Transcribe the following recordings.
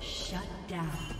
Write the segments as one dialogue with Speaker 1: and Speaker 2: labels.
Speaker 1: Shut down.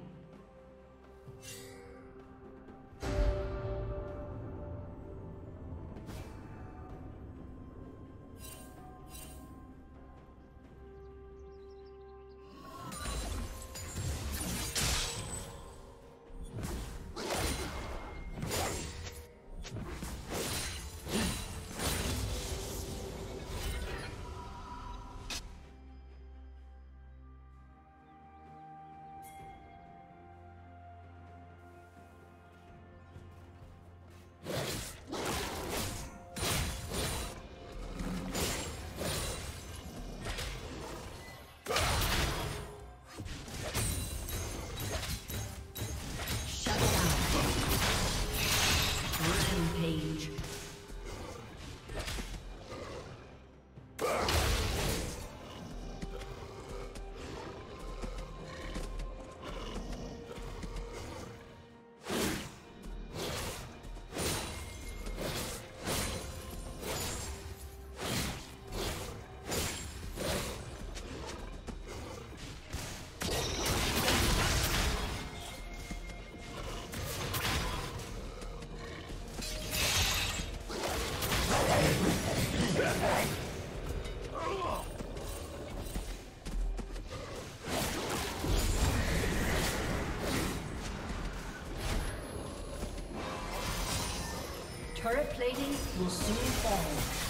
Speaker 1: Turret plating will soon fall.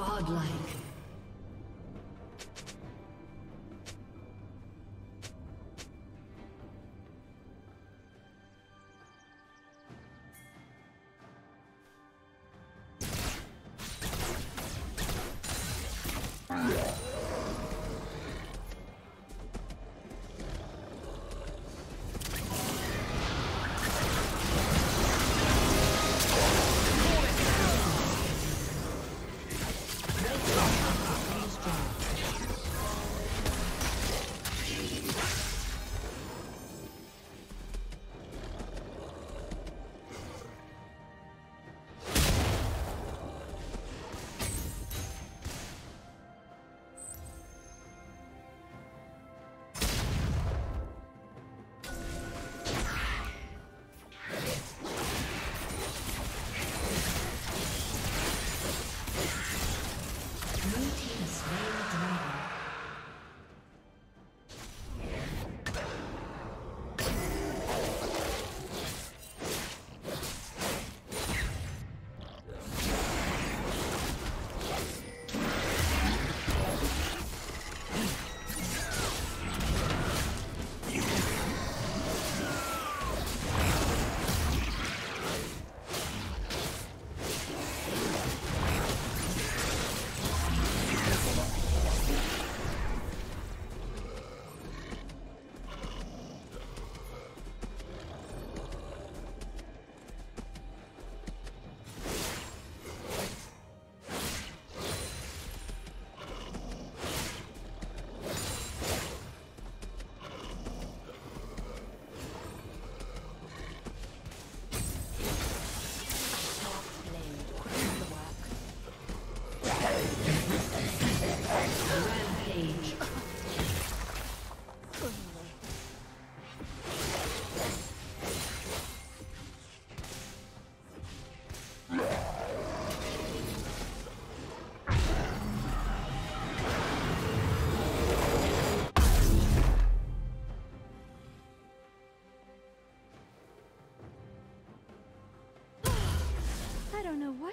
Speaker 1: Godlike.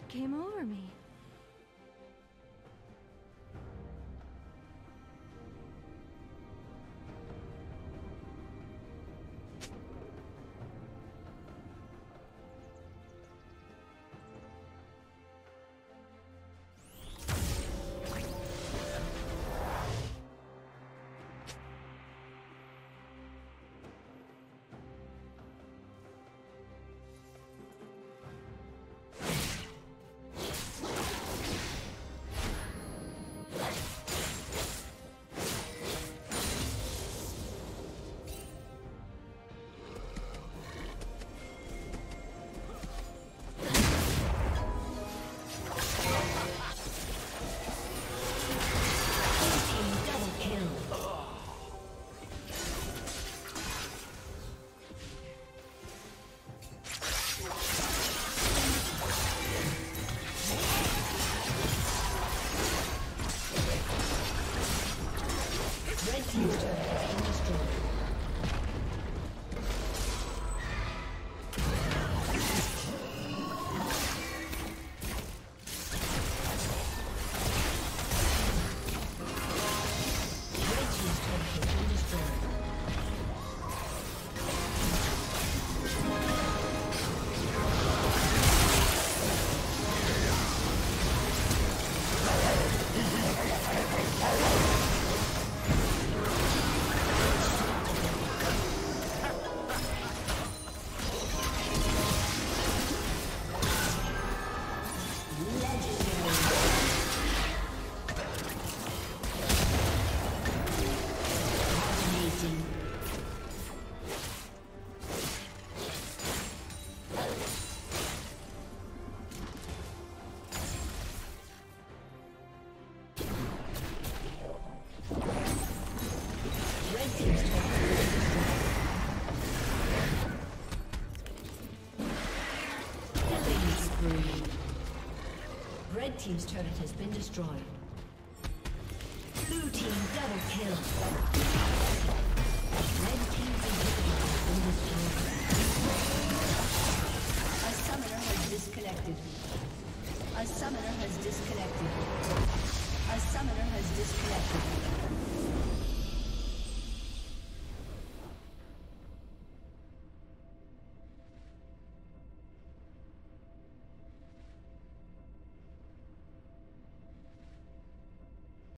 Speaker 2: Came over me?
Speaker 1: Team's turret has been destroyed. Blue team double kill. Red team's inhibitor has been destroyed. A summoner has disconnected. A summoner has disconnected. A summoner has disconnected.